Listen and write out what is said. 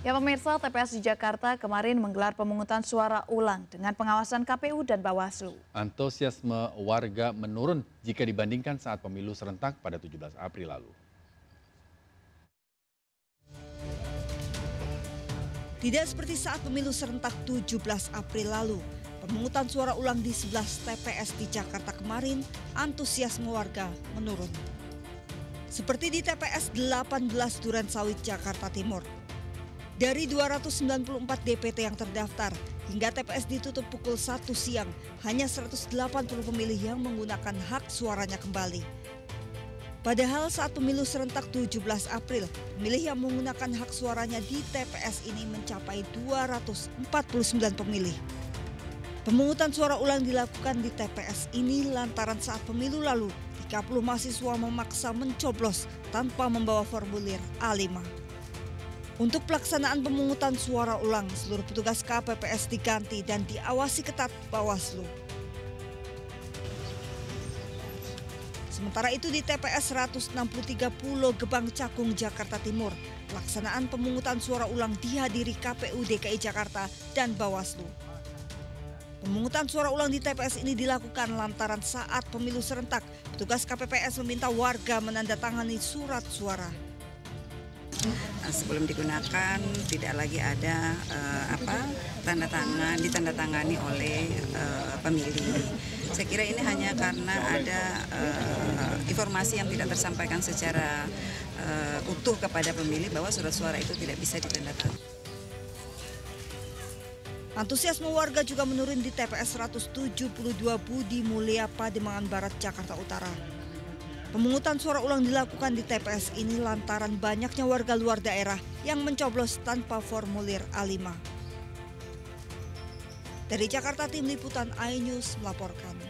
Ya pemirsa, TPS di Jakarta kemarin menggelar pemungutan suara ulang dengan pengawasan KPU dan Bawaslu. Antusiasme warga menurun jika dibandingkan saat pemilu serentak pada 17 April lalu. Tidak seperti saat pemilu serentak 17 April lalu, pemungutan suara ulang di 11 TPS di Jakarta kemarin, antusiasme warga menurun. Seperti di TPS 18 Duren Sawit, Jakarta Timur, dari 294 DPT yang terdaftar, hingga TPS ditutup pukul 1 siang, hanya 180 pemilih yang menggunakan hak suaranya kembali. Padahal saat pemilu serentak 17 April, pemilih yang menggunakan hak suaranya di TPS ini mencapai 249 pemilih. Pemungutan suara ulang dilakukan di TPS ini lantaran saat pemilu lalu 30 mahasiswa memaksa mencoblos tanpa membawa formulir A5. Untuk pelaksanaan pemungutan suara ulang, seluruh petugas KPPS diganti dan diawasi ketat Bawaslu. Sementara itu di TPS 163 Pulau Gebang Cakung, Jakarta Timur, pelaksanaan pemungutan suara ulang dihadiri KPU DKI Jakarta dan Bawaslu. Pemungutan suara ulang di TPS ini dilakukan lantaran saat pemilu serentak, petugas KPPS meminta warga menandatangani surat suara. Eh, sebelum digunakan tidak lagi ada uh, apa tanda tangan ditandatangani oleh uh, pemilih. Saya kira ini hanya karena ada uh, informasi yang tidak tersampaikan secara uh, utuh kepada pemilih bahwa surat suara itu tidak bisa ditandatangani. Antusiasme warga juga menurun di TPS 172 Budi Mulia Pademangan Barat, Jakarta Utara. Pemungutan suara ulang dilakukan di TPS ini lantaran banyaknya warga luar daerah yang mencoblos tanpa formulir A5. Dari Jakarta, Tim Liputan iNews melaporkan.